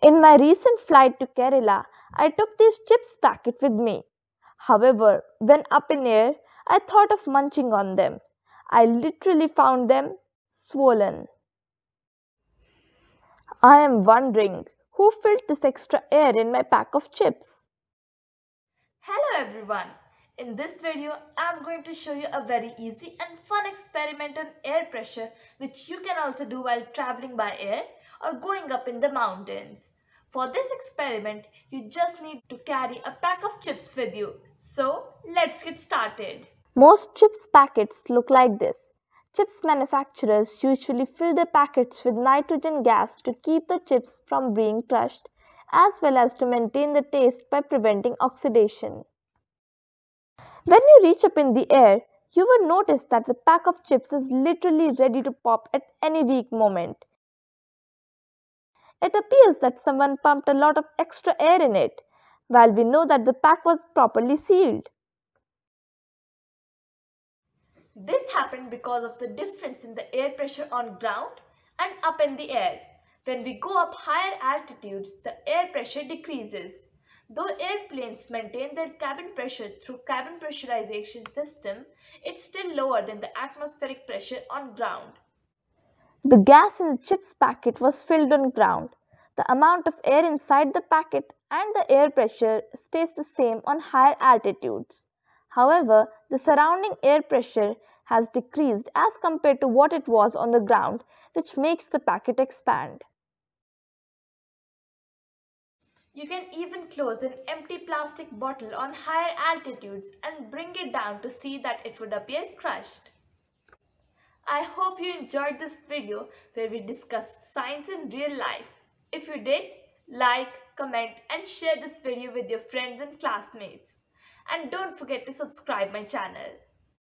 In my recent flight to Kerala, I took these chips packet with me. However, when up in air, I thought of munching on them. I literally found them swollen. I am wondering who filled this extra air in my pack of chips. Hello everyone. In this video, I am going to show you a very easy and fun experiment on air pressure which you can also do while traveling by air or going up in the mountains. For this experiment, you just need to carry a pack of chips with you. So, let's get started. Most chips packets look like this. Chips manufacturers usually fill their packets with nitrogen gas to keep the chips from being crushed as well as to maintain the taste by preventing oxidation. When you reach up in the air, you will notice that the pack of chips is literally ready to pop at any weak moment. It appears that someone pumped a lot of extra air in it, while we know that the pack was properly sealed. This happened because of the difference in the air pressure on ground and up in the air. When we go up higher altitudes, the air pressure decreases. Though airplanes maintain their cabin pressure through cabin pressurization system, it's still lower than the atmospheric pressure on ground. The gas in the chips packet was filled on ground. The amount of air inside the packet and the air pressure stays the same on higher altitudes. However, the surrounding air pressure has decreased as compared to what it was on the ground, which makes the packet expand. You can even close an empty plastic bottle on higher altitudes and bring it down to see that it would appear crushed. I hope you enjoyed this video where we discussed science in real life. If you did, like, comment and share this video with your friends and classmates. And don't forget to subscribe my channel.